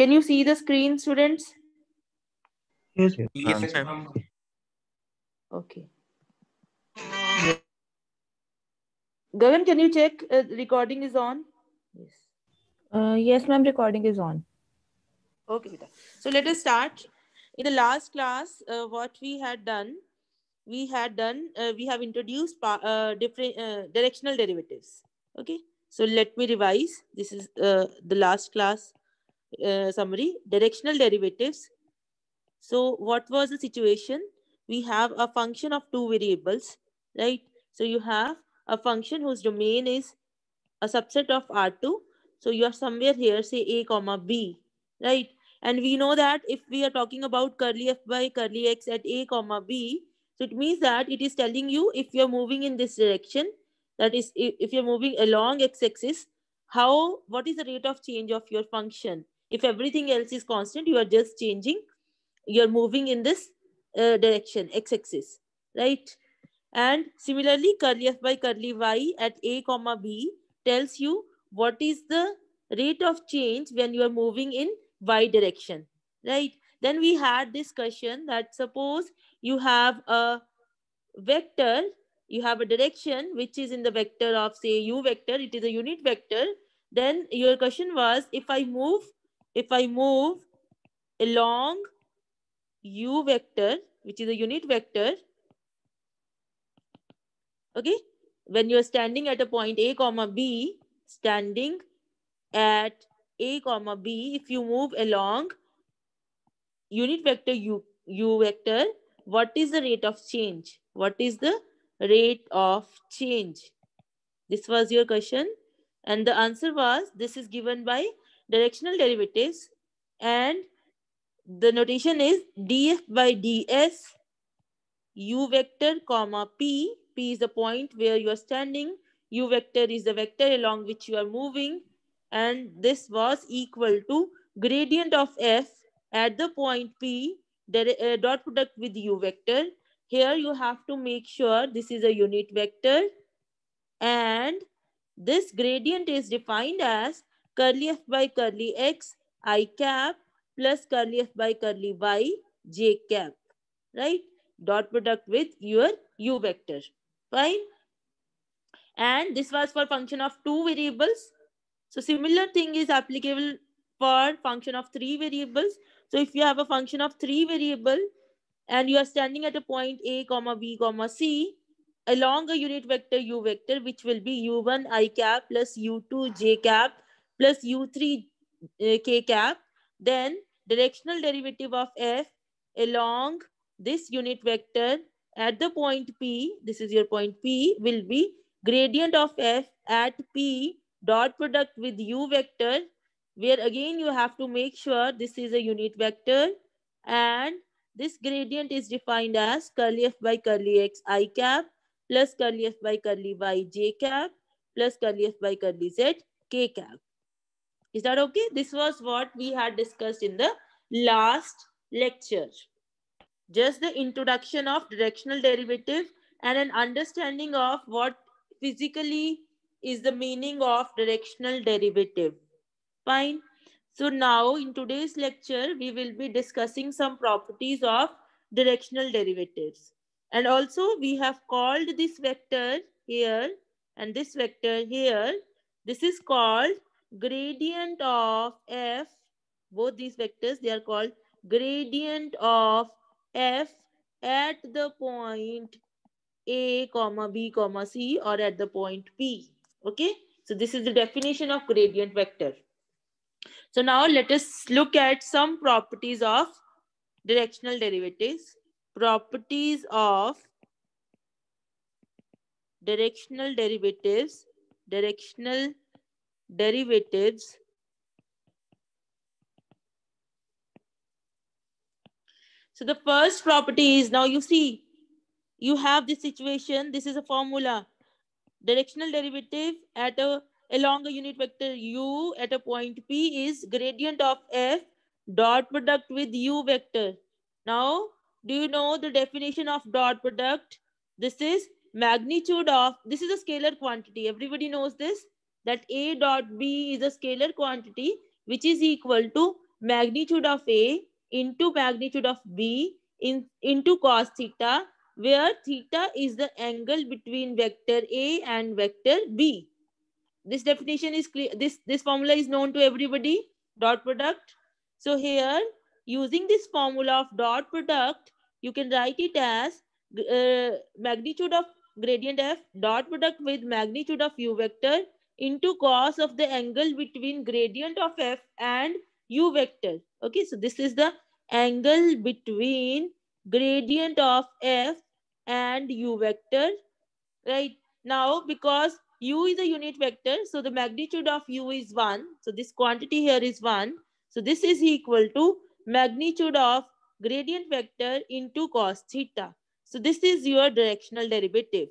Can you see the screen, students? Yes, Yes, ma'am. ma'am. Okay. Gagan, can you check uh, recording is on? Yes. Uh, yes, ma'am, recording is on. Okay, beta. So let us start. In the last class, uh, what we had done, we had done, uh, we have introduced uh, different uh, directional derivatives. Okay. So let me revise. This is uh, the last class uh, summary. Directional derivatives. So what was the situation? We have a function of two variables, right? So you have a function whose domain is a subset of R2. So you are somewhere here, say A comma B, right? And we know that if we are talking about curly f by curly x at A comma B, so it means that it is telling you if you're moving in this direction, that is if, you're moving along x-axis, how, what is the rate of change of your function? If everything else is constant, you are just changing, you're moving in this uh, direction, x-axis, right? And similarly, curly f by curly y at a comma b tells you what is the rate of change when you are moving in y direction, right? Then we had this question that suppose you have a vector, you have a direction which is in the vector of say u vector, it is a unit vector. Then your question was if I move, if I move along u vector, which is a unit vector, okay when you're standing at a point a comma b standing at a comma b if you move along unit vector u u vector what is the rate of change? What is the rate of change? This was your question. And the answer was this is given by directional derivatives and the notation is df by ds u vector comma p. P is the point where you are standing. U vector is the vector along which you are moving. And this was equal to gradient of f at the point p uh, dot product with u vector. Here you have to make sure this is a unit vector. And this gradient is defined as curly f by curly x i cap plus curly f by curly y j cap right? Dot product with your u vector. Fine? And this was for function of two variables. So similar thing is applicable for function of three variables. So if you have a function of three variable and you are standing at a point a comma b comma c along a unit vector u vector which will be u1 i cap plus u2 j cap plus u3 uh, k cap then directional derivative of f along this unit vector at the point P, this is your point P, will be gradient of F at P dot product with U vector, where again you have to make sure this is a unit vector and this gradient is defined as curly F by curly X I cap plus curly F by curly Y J cap plus curly F by curly Z K cap. Is that okay? This was what we had discussed in the last lecture just the introduction of directional derivative and an understanding of what physically is the meaning of directional derivative. Fine. So now in today's lecture, we will be discussing some properties of directional derivatives. And also we have called this vector here and this vector here. This is called gradient of f. Both these vectors, they are called gradient of f at the point a comma b comma c or at the point p okay so this is the definition of gradient vector so now let us look at some properties of directional derivatives properties of directional derivatives directional derivatives So the first property is now you see, you have this situation. This is a formula. Directional derivative at a along a unit vector u at a point p is gradient of f dot product with u vector. Now, do you know the definition of dot product? This is magnitude of, this is a scalar quantity. Everybody knows this, that a dot b is a scalar quantity which is equal to magnitude of A into magnitude of B in, into cos theta, where theta is the angle between vector A and vector B. This definition is clear. This, this formula is known to everybody, dot product. So here, using this formula of dot product, you can write it as uh, magnitude of gradient f dot product with magnitude of u vector into cos of the angle between gradient of f and u vector. Okay, so this is the angle between gradient of f and u vector. Right now, because u is a unit vector, so the magnitude of u is 1. So this quantity here is 1. So this is equal to magnitude of gradient vector into cos theta. So this is your directional derivative.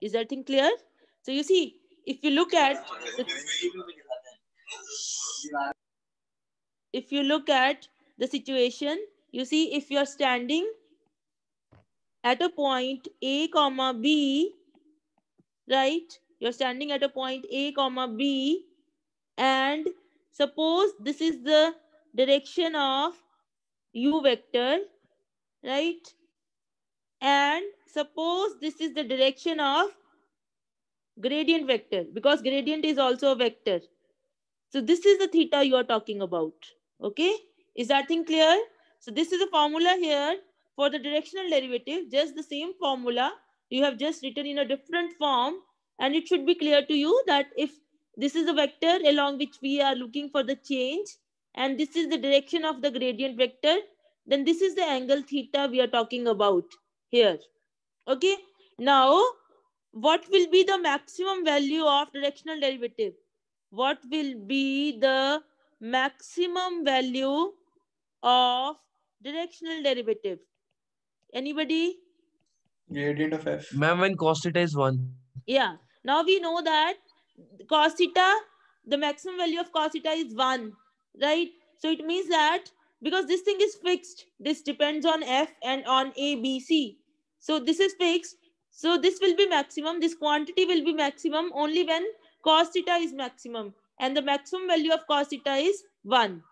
Is that thing clear? So you see, if you look at the, if you look at the situation, you see if you're standing at a point A comma B, right? You're standing at a point A comma B and suppose this is the direction of u vector, right? And suppose this is the direction of gradient vector because gradient is also a vector. So this is the theta you are talking about. Okay. Is that thing clear? So this is a formula here for the directional derivative, just the same formula you have just written in a different form. And it should be clear to you that if this is a vector along which we are looking for the change, and this is the direction of the gradient vector, then this is the angle theta we are talking about here. Okay. Now, what will be the maximum value of directional derivative? What will be the maximum value of directional derivative? Anybody? Gradient of f. Ma'am, when cos theta is 1. Yeah. Now we know that cos theta, the maximum value of cos theta is 1, right? So it means that because this thing is fixed, this depends on f and on a, b, c. So this is fixed. So this will be maximum. This quantity will be maximum only when cos theta is maximum. And the maximum value of cos theta is 1,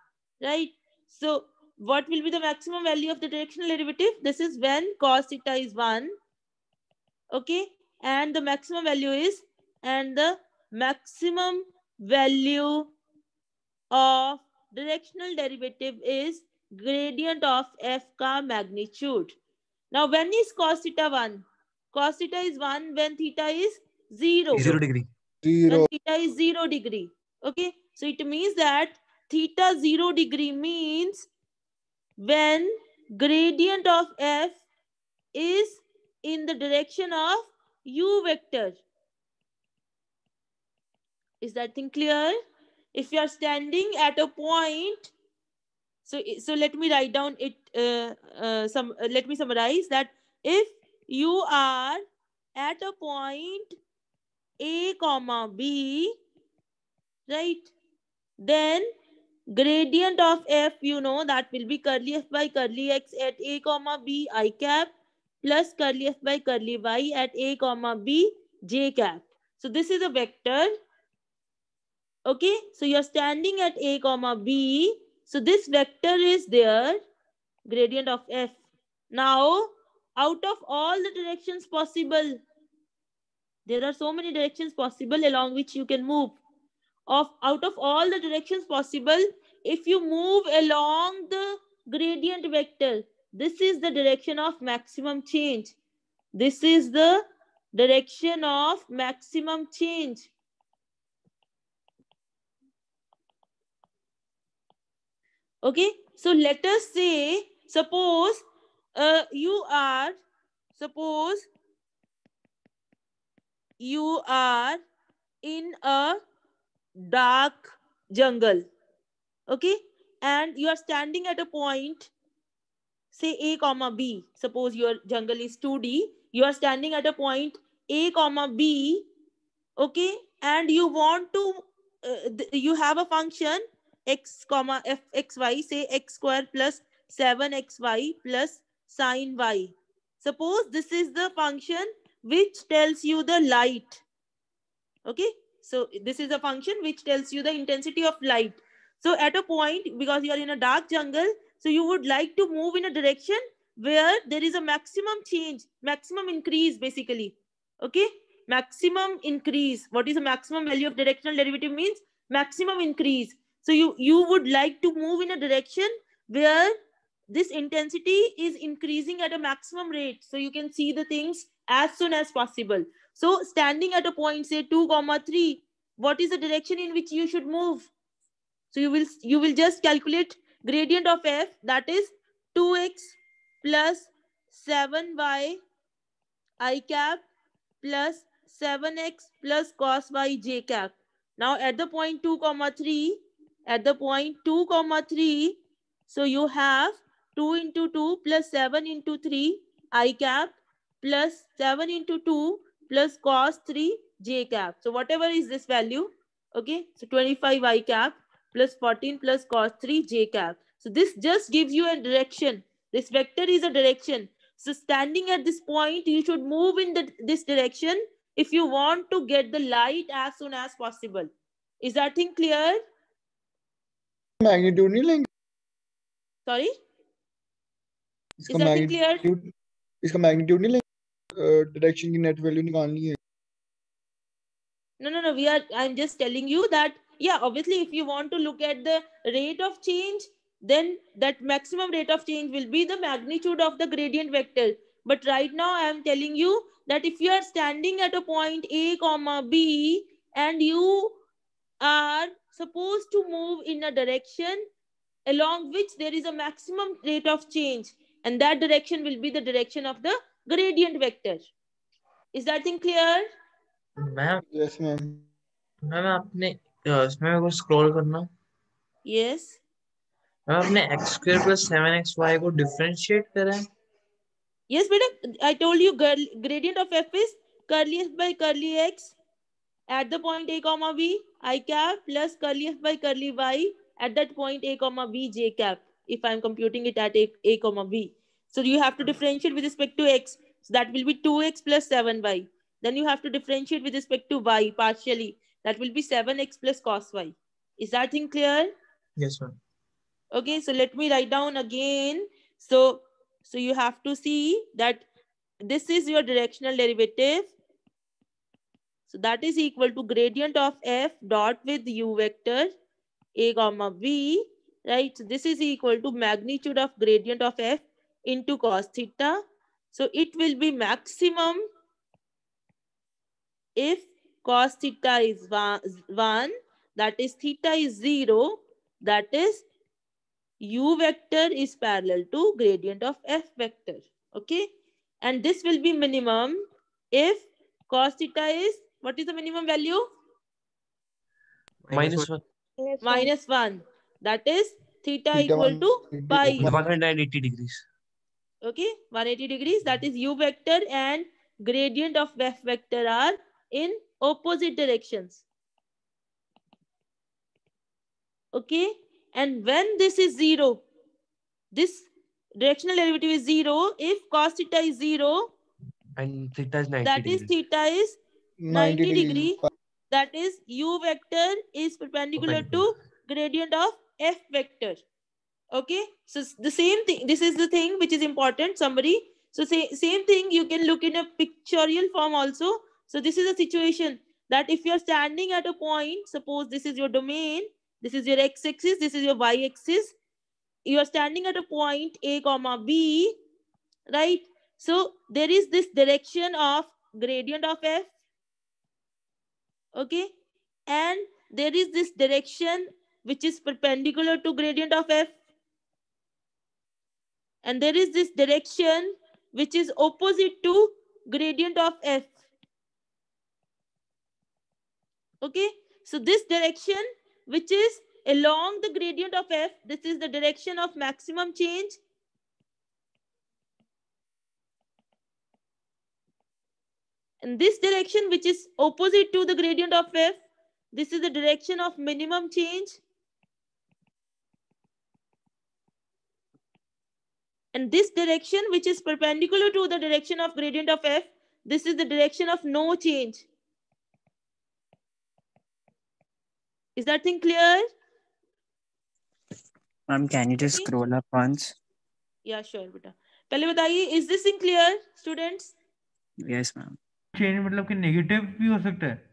right? So what will be the maximum value of the directional derivative? This is when cos theta is 1. Okay. And the maximum value is, and the maximum value of directional derivative is gradient of f ka magnitude. Now, when is cos theta 1? Cos theta is 1 when theta is 0. 0 degree. When Zero. theta is 0 degree. Okay. So it means that theta 0 degree means when gradient of f is in the direction of u vector. Is that thing clear? If you are standing at a point, so so let me write down it. Uh, uh, some uh, let me summarize that if you are at a point a comma b, right? Then gradient of f, you know that will be curly f by curly x at a comma b i cap plus curly f by curly y at a comma b j cap. So this is a vector. Okay, so you're standing at a comma b. So this vector is there, gradient of f. Now, out of all the directions possible, there are so many directions possible along which you can move. Of out of all the directions possible, if you move along the gradient vector, this is the direction of maximum change. This is the direction of maximum change. Okay, so let us say, suppose uh, you are, suppose you are in a dark jungle. Okay, and you are standing at a point, say A comma B. Suppose your jungle is 2D. You are standing at a point A comma B. Okay, and you want to, uh, you have a function x comma f x y say x square plus 7xy plus sine y suppose this is the function which tells you the light okay so this is a function which tells you the intensity of light So at a point, because you are in a dark jungle, so you would like to move in a direction where there is a maximum change, maximum increase basically. Okay, maximum increase. What is the maximum value of directional derivative means? Maximum increase. So you, you would like to move in a direction where this intensity is increasing at a maximum rate. So you can see the things as soon as possible. So standing at a point, say 2 comma 3, what is the direction in which you should move? So you will you will just calculate gradient of f that is 2x plus 7y i cap plus 7x plus cos y j cap. Now at the point 2 comma 3, at the point 2 comma 3, so you have 2 into 2 plus 7 into 3 i cap plus 7 into 2 plus cos 3 j cap. So whatever is this value, okay? So 25 i cap plus 14 plus cos 3 j cap. So this just gives you a direction. This vector is a direction. So standing at this point, you should move in the, this direction if you want to get the light as soon as possible. Is that thing clear? Magnitude. Sorry? इसका Is that thing clear? Magnitude इसका magnitude नहीं लेंगे direction की net value निकालनी है No, no, no. We are. I'm just telling you that. Yeah, obviously, if you want to look at the rate of change, then that maximum rate of change will be the magnitude of the gradient vector. But right now, I am telling you that if you are standing at a point A, comma B, and you are supposed to move in a direction along which there is a maximum rate of change, and that direction will be the direction of the gradient vector. Is that thing clear? Ma'am yes ma'am ma'am आपने अ, इसमें मेरे को scroll करना Yes. Ma'am आपने x square plus seven x Y को differentiate करा है Yes, beta. I told you girl, gradient of f is curly f by curly x at the point a comma b i cap plus curly f by curly y at that point a comma b j cap if I'm computing it at a, a comma b. So you have to hmm. differentiate with respect to x. So that will be 2x plus 7y. Then you have to differentiate with respect to y partially. That will be 7x plus cos y. Is that thing clear? Yes, ma'am. Okay, so let me write down again. So, so you have to see that this is your directional derivative. So that is equal to gradient of f dot with u vector a comma v right? so This is equal to magnitude of gradient of f into cos theta. So it will be maximum if cos theta is one, 1 that is theta is 0, that is u vector is parallel to gradient of f vector, okay? And this will be minimum if cos theta is, what is the minimum value? Minus, minus 1. 1. Minus 1. That is theta, theta equal one, to pi. 180 degrees. Okay, 180 degrees. That is u vector and gradient of f vector are in opposite directions. Okay, and when this is zero, this directional derivative is zero. If cos theta is zero, and theta is 90 that degrees. is theta is 90, 90 degree. degree. That is u vector is perpendicular, perpendicular. to gradient of f vector. Okay? So the same thing this is the thing which is important summary so say, same thing you can look in a pictorial form also. So this is a situation that if you're standing at a point suppose this is your domain this is your x axis this is your y axis you are standing at a point a comma b right? So there is this direction of gradient of f okay? And there is this direction which is perpendicular to gradient of f. And there is this direction which is opposite to gradient of f. Okay? So this direction which is along the gradient of f this is the direction of maximum change. And this direction which is opposite to the gradient of f this is the direction of minimum change and this direction which is perpendicular to the direction of gradient of f this is the direction of no change is that thing clear Ma'am, can you just Okay. scroll up once? या sure बेटा पहले बताइए is this in clear students Yes, ma'am. Change मतलब कि negative भी हो सकता है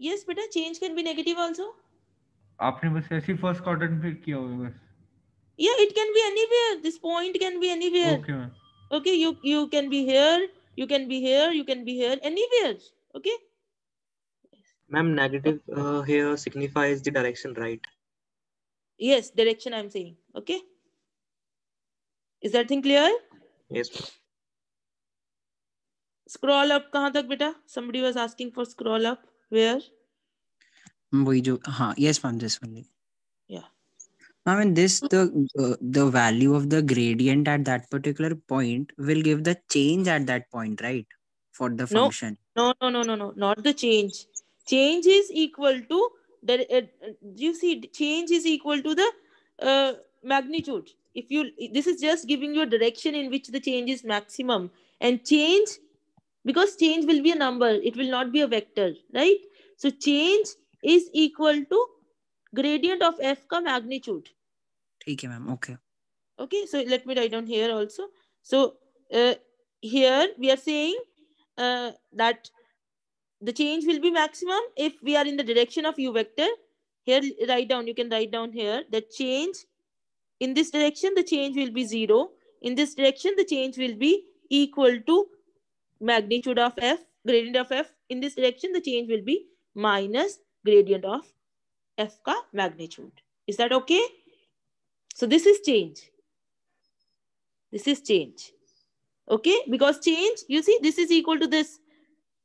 यस बेटा change can be negative also आपने बस ऐसे ही फर्स्ट क्वाड्रेंट पे किया होगा बस या it can be anywhere this point can be anywhere okay ma'am okay you you can be here you can be here you can be here anywhere okay Ma'am, negative uh, here signifies the direction right. yes direction i'm saying okay is that thing clear Yes. ma'am. scroll up kahan tak beta somebody was asking for scroll up where वही जो हाँ yes ma'am this only. yeah. mean, this the uh, the value of the gradient at that particular point will give the change at that point, right? For the function. no no no no no not the change change is equal to the uh, you see change is equal to the uh, magnitude if you this is just giving you a direction in which the change is maximum and change because change will be a number it will not be a vector right so change is equal to gradient of f ka magnitude ठीक है ma'am okay. okay so let me write down here also so uh, here we are saying uh, that the change will be maximum if we are in the direction of u vector here write down you can write down here that change in this direction the change will be zero in this direction the change will be equal to magnitude of f gradient of f in this direction the change will be minus gradient of f ka magnitude. Is that okay? So this is change. This is change. Okay? Because change you see this is equal to this.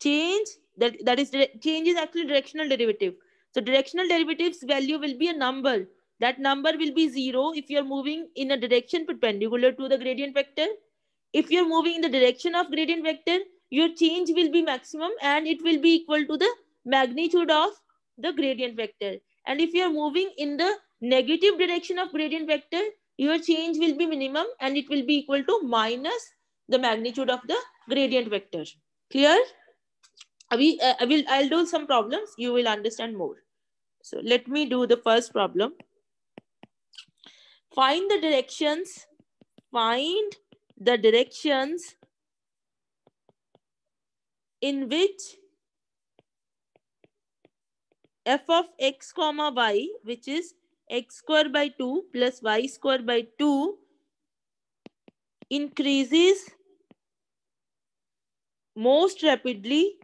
Change that that is change is actually directional derivative. So directional derivatives value will be a number. That number will be zero if you're moving in a direction perpendicular to the gradient vector. If you're moving in the direction of gradient vector your change will be maximum and it will be equal to the magnitude of the gradient vector and if you're moving in the negative direction of gradient vector your change will be minimum and it will be equal to minus the magnitude of the gradient vector. Clear? Abhi, uh, I will, I'll do some problems. You will understand more. So let me do the first problem. Find the directions. Find the directions in which f of x comma y, which is x square by 2 plus y square by 2 increases most rapidly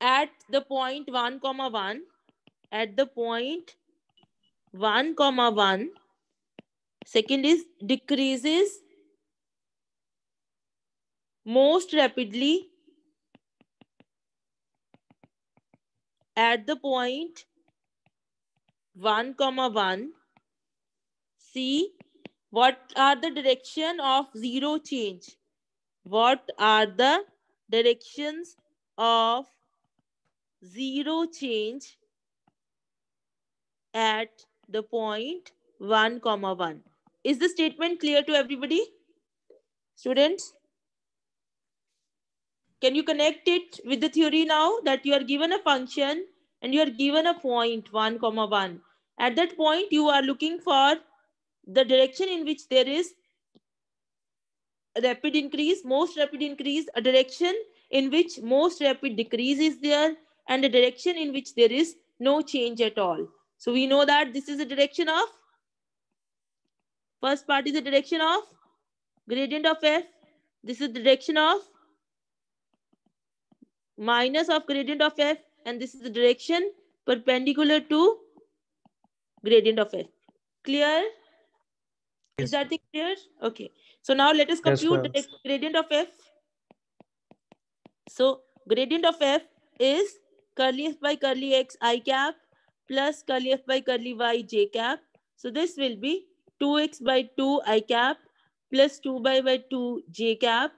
at the point 1 comma 1 at the point 1 comma 1 second is decreases most rapidly at the point 1 comma 1 see what are the direction of zero change? What are the directions of zero change at the point 1 comma 1 is the statement clear to everybody? Students can you connect it with the theory now that you are given a function and you are given a point 1 comma 1 at that point you are looking for the direction in which there is rapid increase most rapid increase a direction in which most rapid decrease is there and a direction in which there is no change at all. So we know that this is the direction of first part is the direction of gradient of f. This is the direction of minus of gradient of f and this is the direction perpendicular to gradient of f. Clear? Is that thing clear? Okay. So now let us Yes, compute the gradient of f. So gradient of f is curly f by curly x i cap plus curly f by curly y j cap. So this will be 2x by 2 i cap plus 2 by by 2 j cap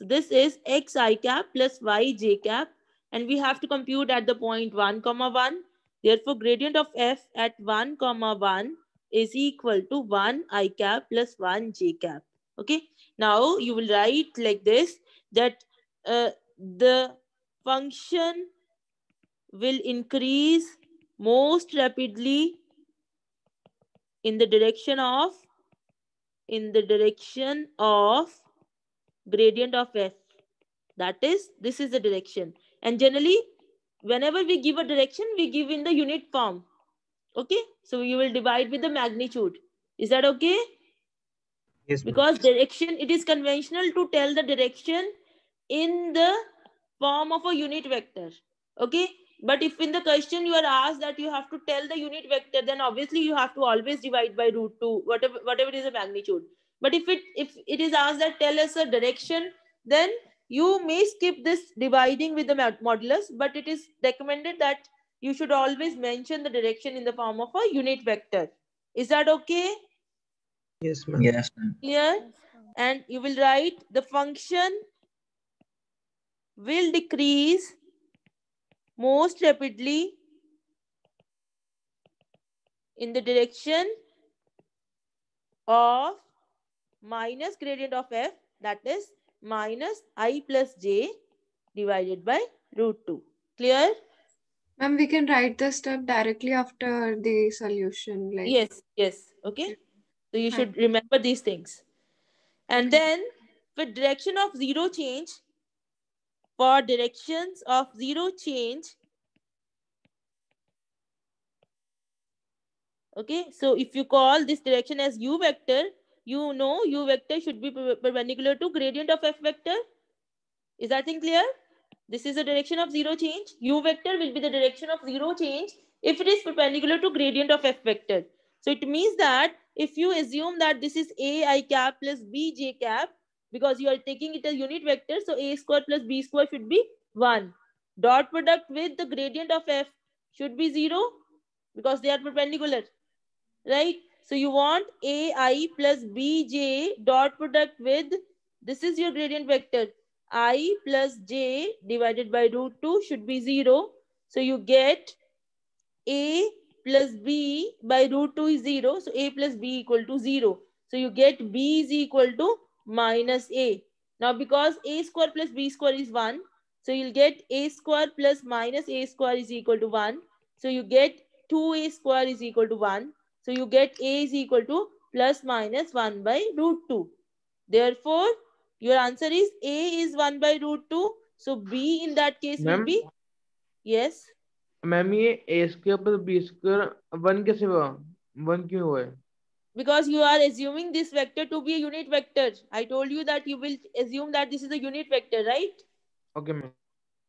so this is x i cap plus y j cap. And we have to compute at the point 1 comma 1 therefore gradient of f at 1 comma 1 is equal to 1 i cap plus 1 j cap. Okay? Now you will write like this that uh, the function will increase most rapidly in the direction of in the direction of gradient of f that is this is the direction. And generally whenever we give a direction we give in the unit form. Okay? So you will divide with the magnitude. Is that okay? Yes, because direction it is conventional to tell the direction in the form of a unit vector. Okay? But if in the question you are asked that you have to tell the unit vector then obviously you have to always divide by root 2 whatever whatever is the magnitude but if it if it is asked that tell us a direction then you may skip this dividing with the modulus but it is recommended that you should always mention the direction in the form of a unit vector is that okay Yes, ma'am. Yes, ma'am. clear and you will write the function will decrease most rapidly in the direction of minus gradient of f that is minus i plus j divided by root 2 clear? Ma'am, we can write the step directly after the solution. Like yes yes okay? So you should remember these things. And then for direction of zero change for directions of zero change okay? So if you call this direction as u vector you know u vector should be perpendicular to gradient of f vector. Is that thing clear? This is the direction of zero change. U vector will be the direction of zero change if it is perpendicular to gradient of f vector. So it means that if you assume that this is a i cap plus b j cap because you are taking it as unit vector so a square plus b square should be 1 dot product with the gradient of f should be 0 because they are perpendicular right so you want ai plus bj dot product with this is your gradient vector. I plus j divided by root 2 should be 0 so you get a plus b by root 2 is 0 so a plus b equal to 0 so you get b is equal to minus a. Now because a square plus b square is 1 so you'll get a square plus minus a square is equal to 1 so you get 2a square is equal to 1 so you get a is equal to plus minus 1 by root 2 therefore your answer is a is 1 by root 2 so b in that case will Ma'am? be yes ma'am ये A square plus B square one कैसे हुआ one क्यों हुआ है because you are assuming this vector to be a unit vector i told you that you will assume that this is a unit vector right okay ma'am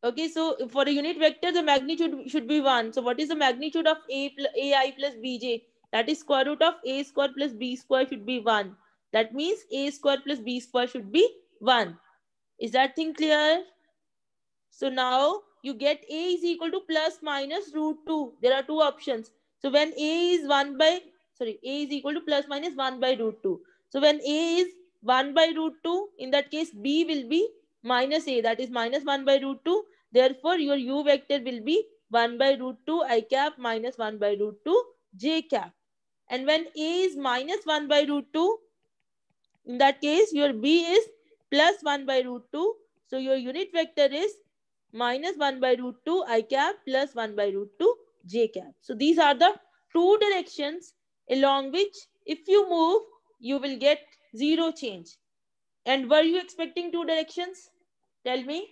okay so for a unit vector the magnitude should be 1 so what is the magnitude of a pl- ai plus bj That is square root of a square plus b square should be 1 that means a square plus b square should be 1 is that thing clear? So now you get a is equal to plus minus root 2 there are two options. So when a is 1 by sorry a is equal to plus minus 1 by root 2 so when a is 1 by root 2 in that case b will be minus a. That is minus 1 by root 2 therefore your u vector will be 1 by root 2 i cap minus 1 by root 2 j cap and when a is minus 1 by root 2, in that case, your b is plus 1 by root 2. So your unit vector is minus 1 by root 2 i cap plus 1 by root 2 j cap. So these are the two directions along which if you move, you will get zero change. And were you expecting two directions? Tell me.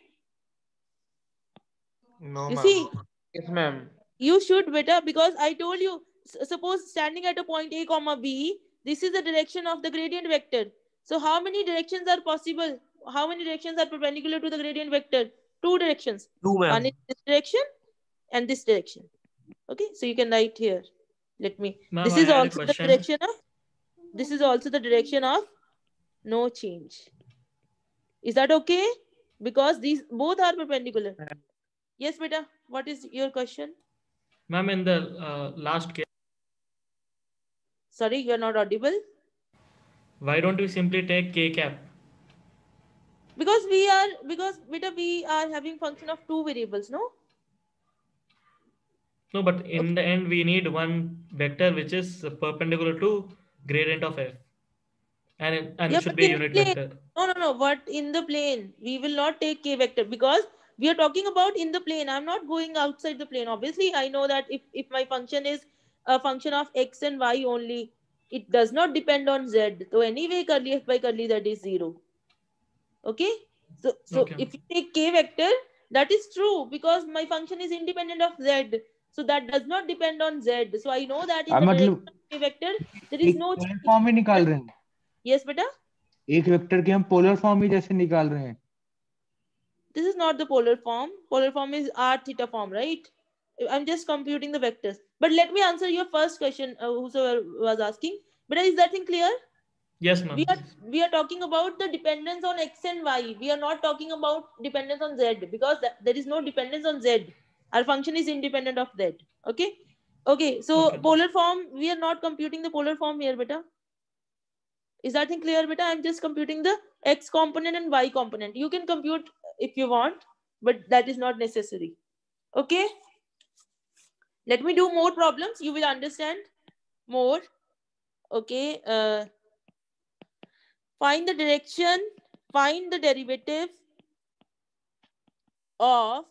No, You see? Yes, ma'am. You should, better because I told you suppose standing at a point a comma b this is the direction of the gradient vector. So how many directions are possible? How many directions are perpendicular to the gradient vector? Two directions. Two, one ma'am. is this direction and this direction. Okay so you can write here. Let me. This is had a also the direction of this is also the direction of no change. Is that okay? Because these both are perpendicular. Yes beta what is your question? Ma'am, in the uh, last case, sorry you're not audible why don't we simply take k cap? because we are because beta we are having function of two variables no No, but in the end, we need one vector which is perpendicular to gradient of f. And it, and Yeah, it should be unit plane. vector. no no no what in the plane we will not take k vector because we are talking about in the plane i'm not going outside the plane obviously i know that if if my function is a function of x and y only it does not depend on z so anyway curly f by curly z is zero okay so so Okay. if you take k vector that is true because my function is independent of z so that does not depend on z so i know that in हाँ, the मतलब direction of k vector there is एक no polar form ही निकाल रहे हैं yes beta एक vector के हम पोलर फॉर्म ही जैसे निकाल रहे हैं this is not the polar form polar form is r theta form right i'm just computing the vectors but let me answer your first question uh, whosoever was asking. But is that thing clear? Yes, ma'am. we are we are talking about the dependence on x and y. We are not talking about dependence on z because that, there is no dependence on z. Our function is independent of z. Okay? Okay so Okay. polar form we are not computing the polar form here beta. Is that thing clear beta? I'm just computing the x component and y component. You can compute if you want but that is not necessary. Okay let me do more problems. You will understand more. Okay uh, find the direction find the derivative of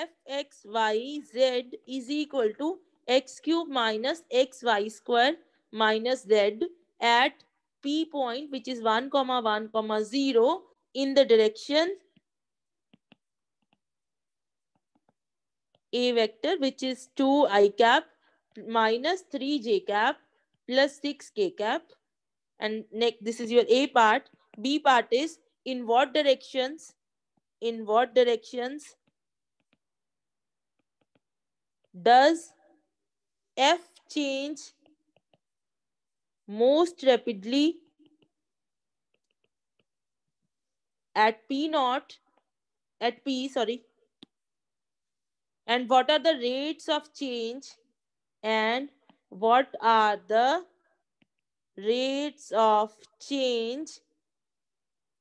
fxyz is equal to x cube minus xy square minus z at p point which is 1 comma 1 comma 0 in the direction a vector which is 2 i cap minus 3 j cap plus 6 k cap. And next this is your a part. B part is in what directions? In what directions does f change most rapidly at p naught at p sorry and what are the rates of change? And what are the rates of change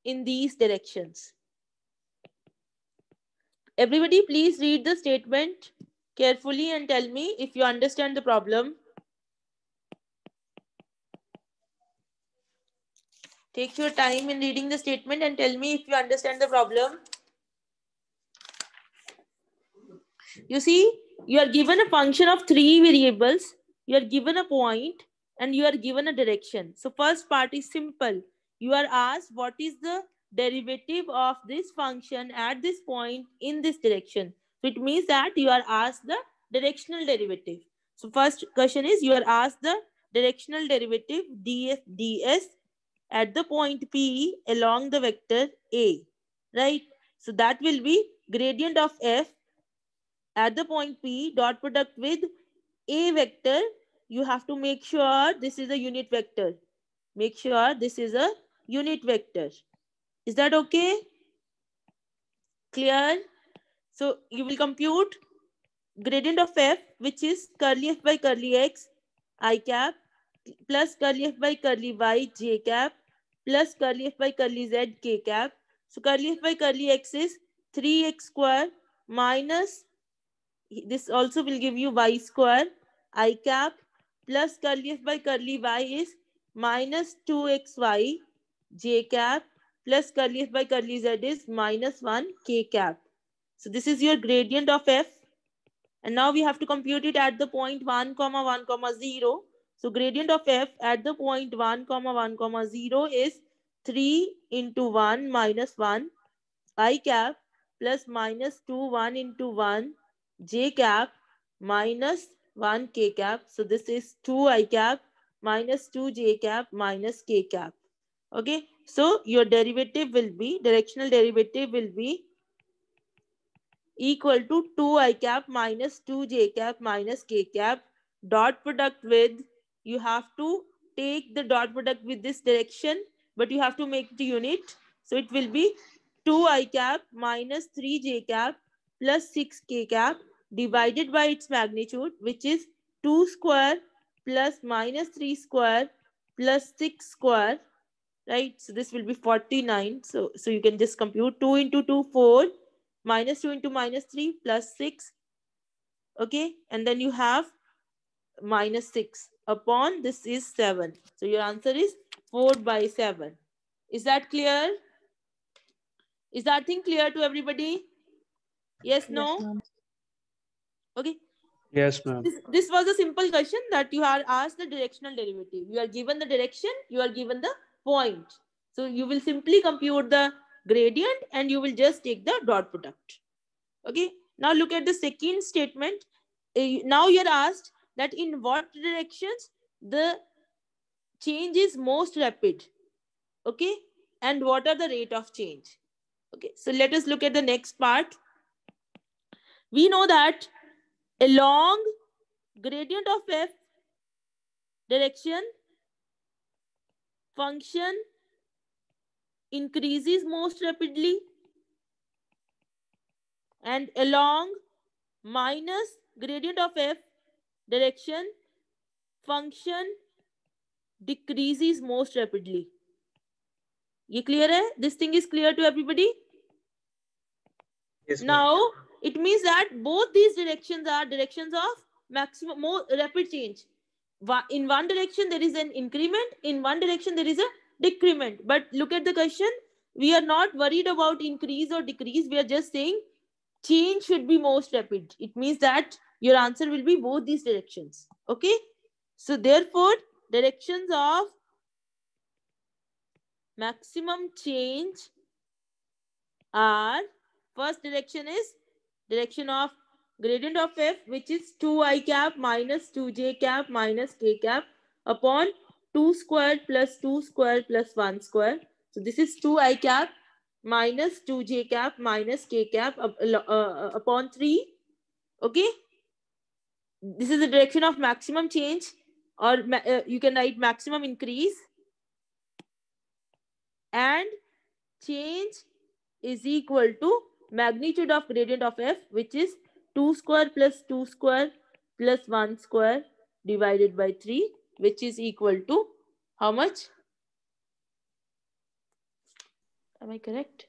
in these directions? Everybody please read the statement carefully and tell me if you understand the problem. Take your time in reading the statement and tell me if you understand the problem you see you are given a function of three variables you are given a point and you are given a direction. So first part is simple. You are asked what is the derivative of this function at this point in this direction. So it means that you are asked the directional derivative. So first question is you are asked the directional derivative ds ds at the point p along the vector a right? So that will be gradient of f at the point P dot product with a vector, you have to make sure this is a unit vector. Make sure this is a unit vector. Is that okay? Clear? So you will compute gradient of f, which is curly f by curly x, i cap, plus curly f by curly y, j cap, plus curly f by curly z, k cap. So curly f by curly x is 3x square minus this also will give you y square i cap plus curly f by curly y is minus 2xy j cap plus curly f by curly z is minus 1 k cap. So this is your gradient of f. And now we have to compute it at the point 1 comma 1 comma 0. So gradient of f at the point 1 comma 1 comma 0 is 3 into 1 minus 1 i cap plus minus 2 1 into 1 j cap minus 1 k cap. So this is 2 i cap minus 2 j cap minus k cap. Okay. So your derivative will be, directional derivative will be equal to 2 i cap minus 2 j cap minus k cap dot product with, you have to take the dot product with this direction, but you have to make the unit. So it will be 2 i cap minus 3 j cap plus 6 k cap divided by its magnitude, which is 2 square plus minus 3 square plus 6 square, right? So this will be 49. So, so you can just compute 2 into 2, 4, minus 2 into minus 3 plus 6. Okay, and then you have minus 6 upon this is 7. So your answer is 4 by 7. Is that clear? Is that thing clear to everybody? Yes, no? Okay. Yes, ma'am. This, this was a simple question that you are asked the directional derivative. You are given the direction, you are given the point. So you will simply compute the gradient and you will just take the dot product. Okay. Now look at the second statement. Uh, Now you're asked that in what directions the change is most rapid. Okay. And what are the rate of change? Okay. So let us look at the next part. We know that along gradient of f direction function increases most rapidly and along minus gradient of f direction function decreases most rapidly. ये clear है? This thing is clear to everybody? Yes, ma'am. now it means that both these directions are directions of maximum more rapid change. In one direction there is an increment. In one direction there is a decrement. But look at the question. We are not worried about increase or decrease. We are just saying change should be most rapid. It means that your answer will be both these directions. Okay? So therefore directions of maximum change are first direction is direction of gradient of f which is 2i cap minus 2j cap minus k cap upon 2 squared plus 2 squared plus 1 square so this is 2i cap minus 2j cap minus k cap uh, uh, upon 3 okay? This is the direction of maximum change or uh, you can write maximum increase. And change is equal to magnitude of gradient of f which is 2 square plus 2 square plus 1 square divided by 3 which is equal to how much am i correct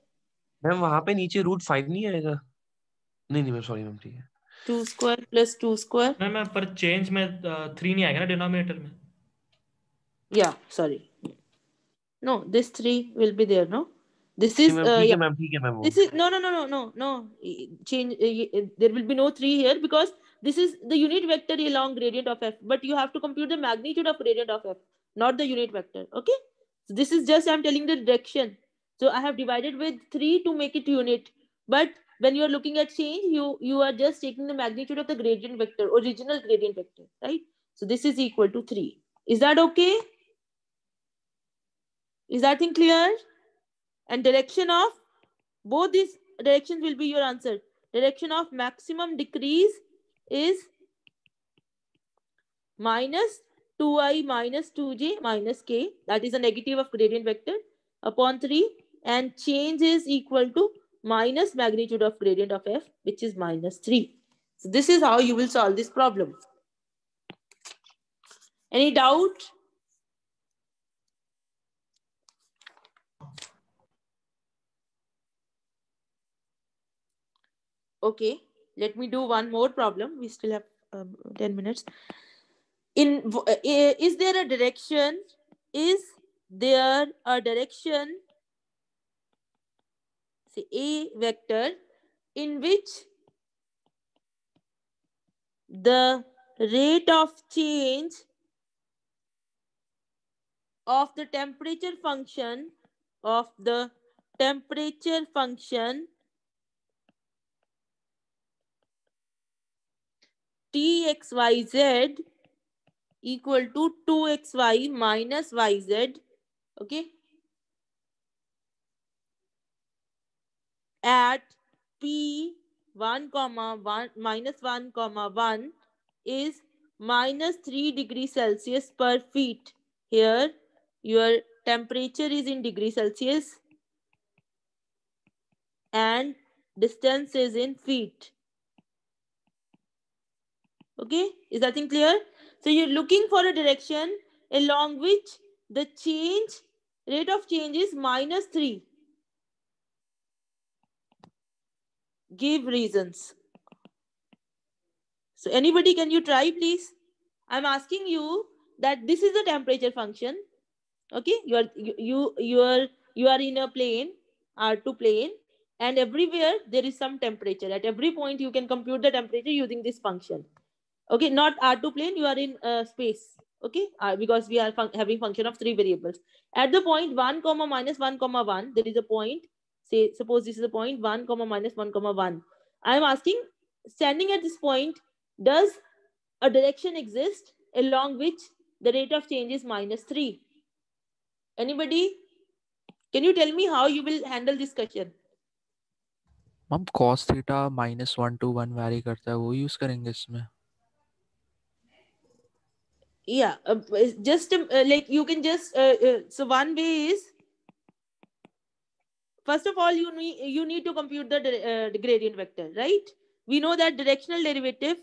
ma'am वहाँ पे नीचे root five नहीं आएगा नहीं नहीं ma'am sorry ma'am ठीक है 2 square plus 2 square ma'am ma'am पर चेंज में थ्री नहीं आएगा ना डिनोमिनेटर में yeah sorry no this 3 will be there no this is uh, yeah. ma'am ma'am this is no no no no no no. Change uh, there will be no 3 here because this is the unit vector along gradient of f but you have to compute the magnitude of gradient of f not the unit vector okay? So this is just i'm telling the direction. So i have divided with 3 to make it unit but when you are looking at change you you are just taking the magnitude of the gradient vector original gradient vector right? So this is equal to 3 is that okay? Is that thing clear? And direction of both these directions will be your answer. Direction of maximum decrease is minus 2i minus 2j minus k. That is a negative of gradient vector upon 3 and change is equal to minus magnitude of gradient of f which is minus 3 so this is how you will solve this problem. Any doubt Okay, let me do one more problem. We still have um, 10 minutes. In uh, is there a direction? Is there a direction? Say A vector in which the rate of change of the temperature function of the temperature function txyz equal to 2xy minus yz okay? At p 1 comma 1 minus 1 comma 1 is minus 3 degrees celsius per feet. Here your temperature is in degree celsius and distance is in feet okay? Is that thing clear? So you're looking for a direction along which the change rate of change is minus 3 give reasons. So anybody can you try please? I'm asking you that this is the temperature function. Okay? You are you you, you are you are in a plane r2 plane and everywhere there is some temperature. At every point, you can compute the temperature using this function Okay, not R2 plane, you are in uh, space. Okay, uh, because we are fun having function of three variables. At the point 1 comma minus 1 comma 1, there is a point. Say, suppose this is a point 1 comma minus 1 comma 1. I am asking, standing at this point, does a direction exist along which the rate of change is minus 3? Anybody? Can you tell me how you will handle this question? Ma'am cos theta minus one two one vary करता है वो use करेंगे इसमें Yeah uh, just um, uh, like you can just uh, uh, so one way is first of all you need you need to compute the, uh, the gradient vector right? We know that directional derivative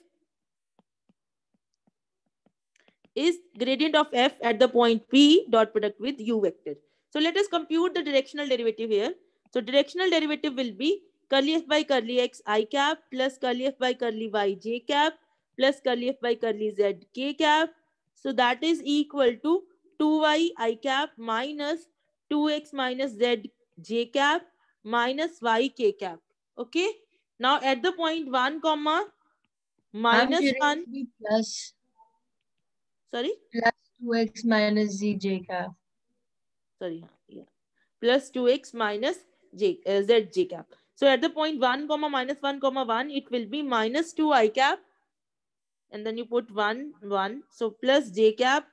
is gradient of f at the point p dot product with u vector. So let us compute the directional derivative here. So directional derivative will be curly f by curly x i cap plus curly f by curly y j cap plus curly f by curly z k cap so that is equal to 2y i cap minus 2x minus z j cap minus y k cap. Okay. Now at the point 1 comma 1. it plus Sorry. plus 2x minus z j cap. Sorry. Yeah. Plus 2x minus j, uh, z j cap. So at the point 1 comma minus 1 comma 1 it will be minus 2 i cap and then you put 1 1 so plus j cap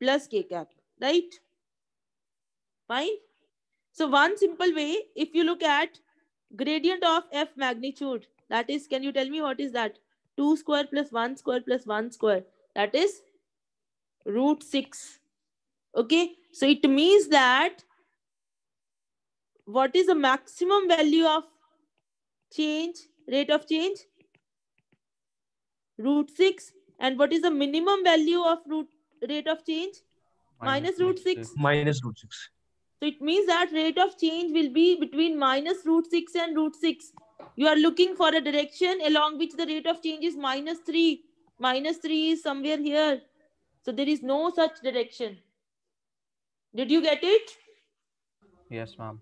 plus k cap right? Fine? So one simple way if you look at gradient of f magnitude that is can you tell me what is that? 2 square plus 1 square plus 1 square. That is root 6 okay? So it means that what is the maximum value of change rate of change root 6. And what is the minimum value of root rate of change? Minus, minus root 6. Minus root 6. So it means that rate of change will be between minus root 6 and root 6. You are looking for a direction along which the rate of change is minus 3. Minus 3 is somewhere here. So there is no such direction. Did you get it? Yes, ma'am.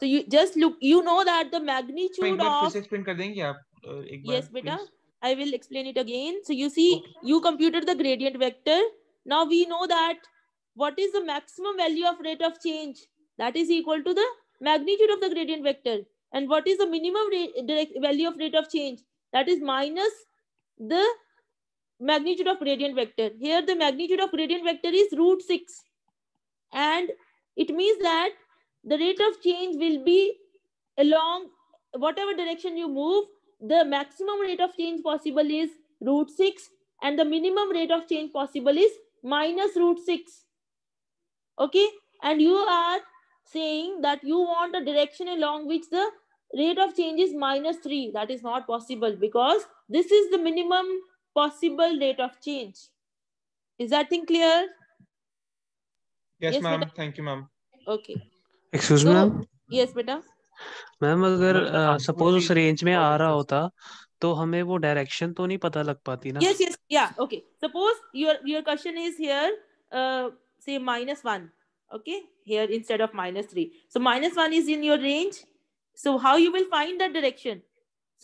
So you just look, you know that the magnitude of... Physics pin kar denge aap, uh, ek yes, beta. Please i will explain it again. So you see you computed the gradient vector. Now we know that what is the maximum value of rate of change? That is equal to the magnitude of the gradient vector. And what is the minimum rate, value of rate of change? That is minus the magnitude of gradient vector. Here the magnitude of gradient vector is root 6 and it means that the rate of change will be along whatever direction you move the maximum rate of change possible is root 6 and the minimum rate of change possible is minus root 6. Okay. And you are saying that you want a direction along which the rate of change is minus 3. That is not possible because this is the minimum possible rate of change. Is that thing clear? Yes, yes ma'am. Thank you, ma'am. Okay. Excuse so, me, ma'am. Yes, beta. Ma'am अगर suppose उस range में आ रहा होता तो हमें वो direction तो नहीं पता लग पाती ना? Yes yes yeah okay suppose your your question is here से minus one okay here instead of minus three so minus one is in your range so how you will find the direction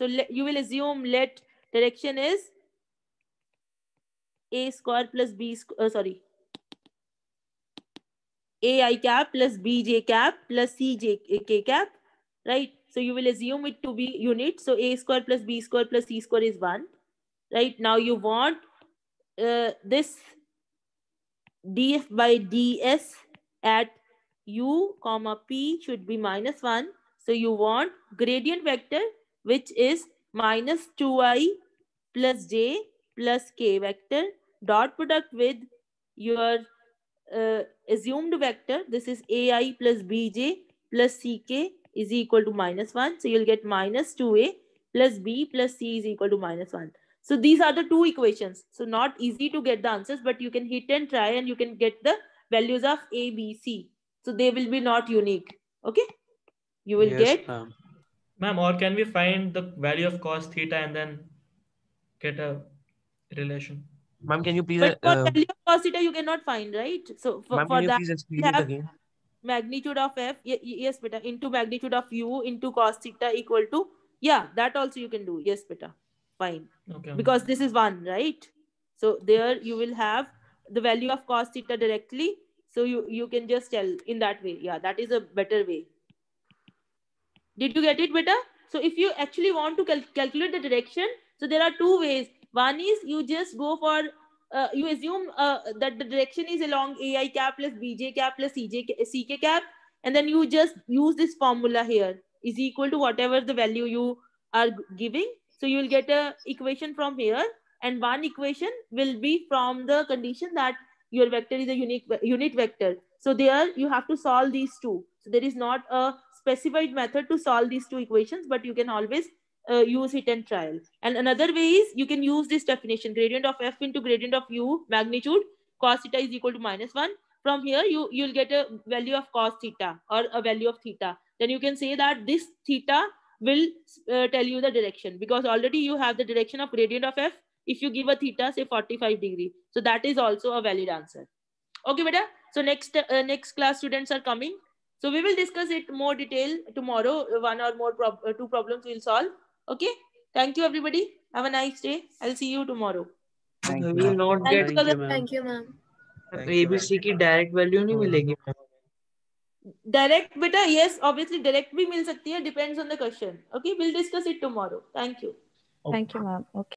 so you will assume let direction is A square plus B sorry A I cap plus B J cap plus C J K cap right? So you will assume it to be unit so a square plus b square plus c square is 1 right? Now you want uh, this df by ds at u comma p should be minus 1 so you want gradient vector which is minus 2i plus j plus k vector dot product with your uh, assumed vector. This is ai plus bj plus ck is equal to minus 1. So you'll get minus 2a plus b plus c is equal to minus 1. So these are the two equations. So not easy to get the answers, but you can hit and try and you can get the values of a, b, c. So they will be not unique. Okay. You will yes, get. Ma'am, ma or can we find the value of cos theta and then get a relation? Ma'am, can you please? But for uh, value of cos theta, you cannot find, right? So for, for that, please explain have, it again? Magnitude of f ye- ye- yes beta into magnitude of u into cos theta equal to yeah that also you can do yes beta fine. Okay. because this is one right? So there you will have the value of cos theta directly so you you can just tell in that way yeah that is a better way. Did you get it beta? So if you actually want to cal- calculate the direction so there are two ways. One is you just go for uh, you assume uh, that the direction is along ai cap plus bj cap plus cj ck cap and then you just use this formula here. Is equal to whatever the value you are giving. So you will get a equation from here and one equation will be from the condition that your vector is a unique unit vector. So there you have to solve these two. So there is not a specified method to solve these two equations but you can always uh, use hit and trial. And another way is you can use this definition gradient of f into gradient of u magnitude cos theta is equal to minus 1 from here you you'll get a value of cos theta or a value of theta. Then you can say that this theta will uh, tell you the direction because already you have the direction of gradient of f. If you give a theta say 45 degree. So that is also a valid answer. Okay beta? So next uh, next class students are coming. So we will discuss it more detail tomorrow one or more prob- uh, two problems we'll solve okay thank you everybody have a nice day i'll see you tomorrow Thank We you. will not Thank get you, ma'am. Thank you, ma'am. ABC की direct value नहीं मिलेगी direct beta yes obviously direct भी मिल सकती है depends on the question okay we'll discuss it tomorrow thank you Thank you, ma'am. Okay.